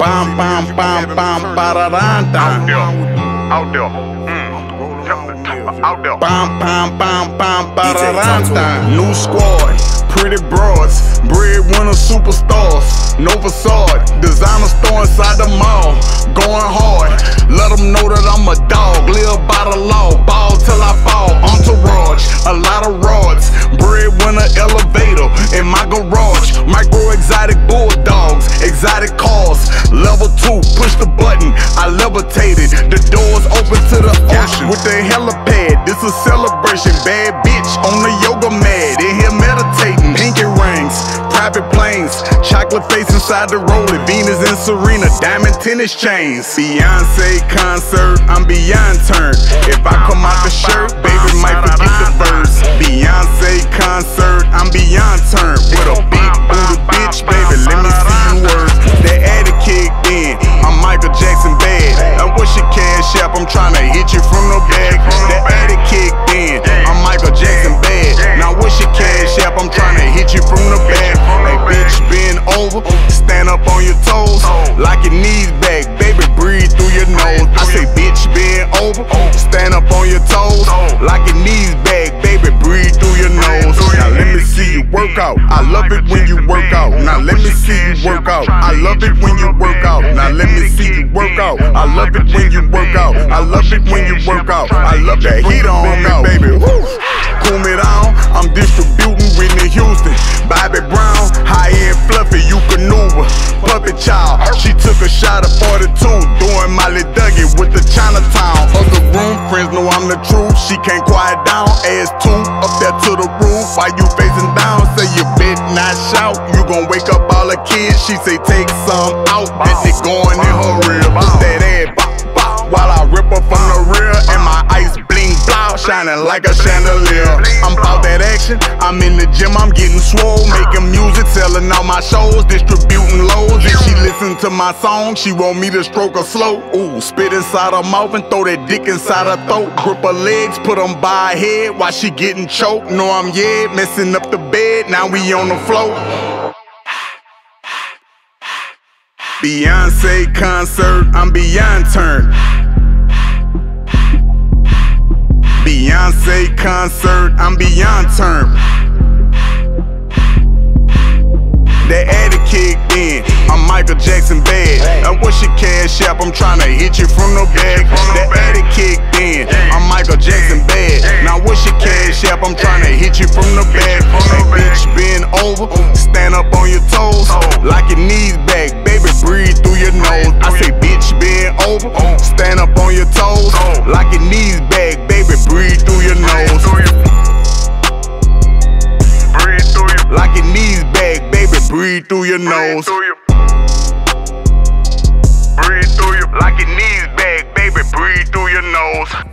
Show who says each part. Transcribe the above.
Speaker 1: Bam, bam, bam, bam, ba da
Speaker 2: Out there. Out there. Mm. Out there.
Speaker 1: Bam, bam, bam, bam, ba da da New squad, pretty broads, breadwinner superstars. No facade, designer store inside the mall. Going hard, let them know that I'm a dog. Live by the law, ball till I fall. Entourage, a lot of rods. Breadwinner elevator in my garage. Micro exotic bulldogs, exotic levitated. The doors open to the ocean. With the helipad, this a celebration. Bad bitch on the yoga mat. In here meditating. Pinky rings, private planes. Chocolate face inside the roller. Venus and Serena, diamond tennis chains. Beyonce concert, I'm beyond turned. If I come out the shirt, baby might forget the verse. Beyonce concert, stand up on your toes, lock your knees back, baby, breathe through your nose. I say bitch, bend over, stand up on your toes, lock your knees back, baby, breathe through your nose. Now let me see you work out. I love it when you work out. Now let me see you work out. I love it when you work out. Now let me see you work out. I love it when you work out. I love it when you work out. I love that heat on me, baby. Cool me down. Shot of 42, doing Molly Dougie with the Chinatown. Other room, friends know I'm the truth. She can't quiet down. Ass two up there to the roof. why you facing down, say you bet not shout. You gon' wake up all the kids. She say take some out. That they going in her rear. Put that ass bop, bop, while I rip her from the rear. And my ice bling blow, shining like a chandelier. I'm about action. I'm in the gym, I'm getting swole. Making music, selling all my shows, distributing loads. If she listen to my song, she want me to stroke her slow. Ooh, spit inside her mouth and throw that dick inside her throat. Grip her legs, put them by her head while she getting choked. Know I'm yeah, messing up the bed. Now we on the floor. Beyonce concert, I'm beyond turned. Beyonce concert, I'm beyond turned. That addy kicked in, I'm Michael Jackson bad. Now what's your cash app? I'm tryna hit you from the back. That addy kicked in, I'm Michael Jackson bad. Now what's your cash app? I'm tryna hit you from the back. Hey bitch, bend over, stand up on your toes, lock your knees breathe through your Breathe nose.
Speaker 2: through. Breathe through you.
Speaker 1: Lock your knees back, baby, breathe through your nose.